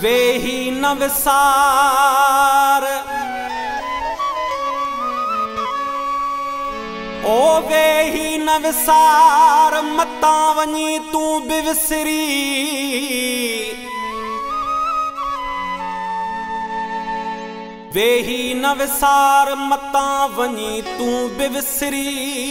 ਵੇਹੀ ਨਵਸਾਰ। ਓ ਵੇਹੀ ਨਵਸਾਰ, ਮਤਾਂ ਵਣੀ ਤੂੰ ਬਿਵਸਰੀ। ਵੇਹੀ ਨਵਸਾਰ, ਮਤਾਂ ਵਣੀ ਤੂੰ ਬਿਵਸਰੀ।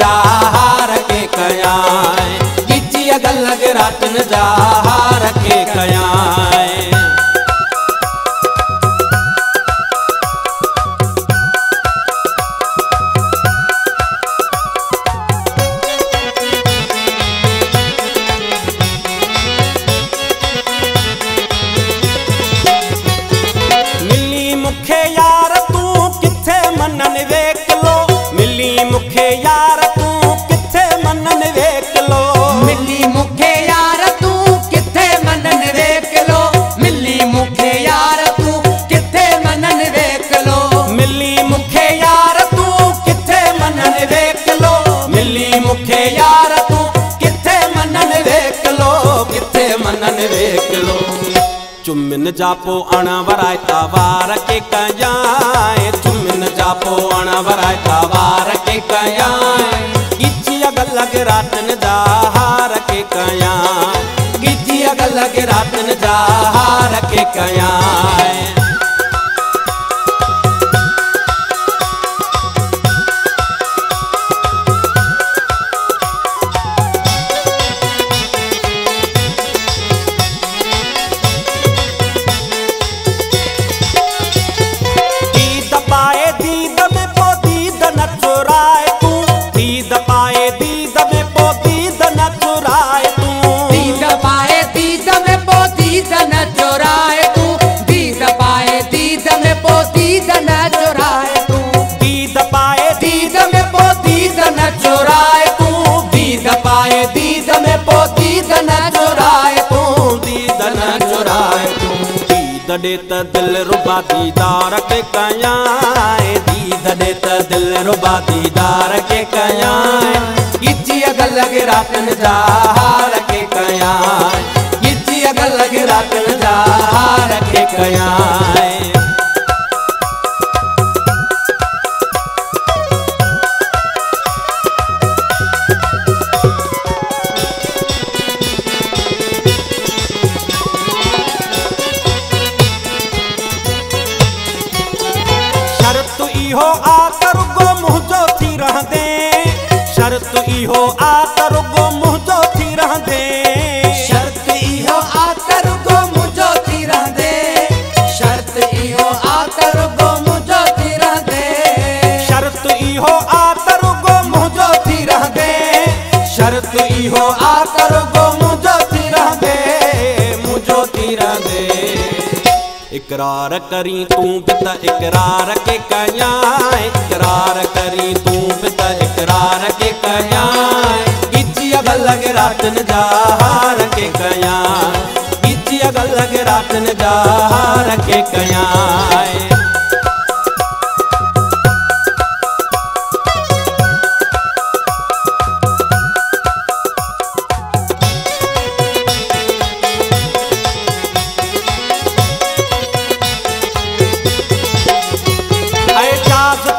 राटन के कयाए। गिची अगल रातन जाहार के कयां चुमिन जापो अण वरायता वार के कयाए। चुमिन जापो अण वरायता वार के कयाए। गिची अगल रातन जा हार के कयाए। गिची अगल रातन जा हार के कयां दीद दे त दिल रुबा दीदार के कयां दे त दिल रुबा दीदार के कयां गिची अगल रातन जा हार के कयां गिची अगल रातन जा हार के कयां इहो आकर गो मुंहिंजो थी रहंदे। शर्त इहो आकर गो मुंहिंजो थी रहंदे। शर्त इहो आकर गो मुंहिंजो थी रहंदे। शर्त इहो आकर गो मुंहिंजो थी रहंदे। शर्त इहो आकर गो मुंहिंजो थी रहंदे। शर्त इहो आकर गो इकरार करी तू पिता, इकरार के कयां इकरार करी तू पिता त इकरार के कया अगल रातन जाहार के कयां गिची अलग रातन जाहार के कयां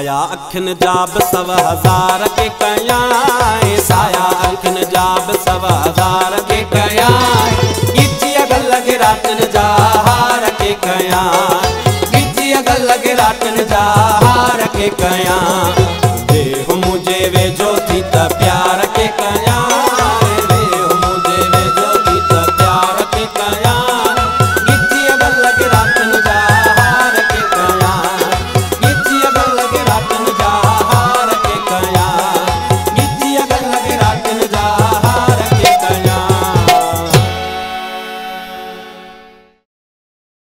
साया अखिन जाब सव हज़ार के कया साया अखिन जाब सव हज़ार के कया गिची अगल लगे रातन जहार के कया गिची अगल लगे रातन जहार के कया देह मुझे वे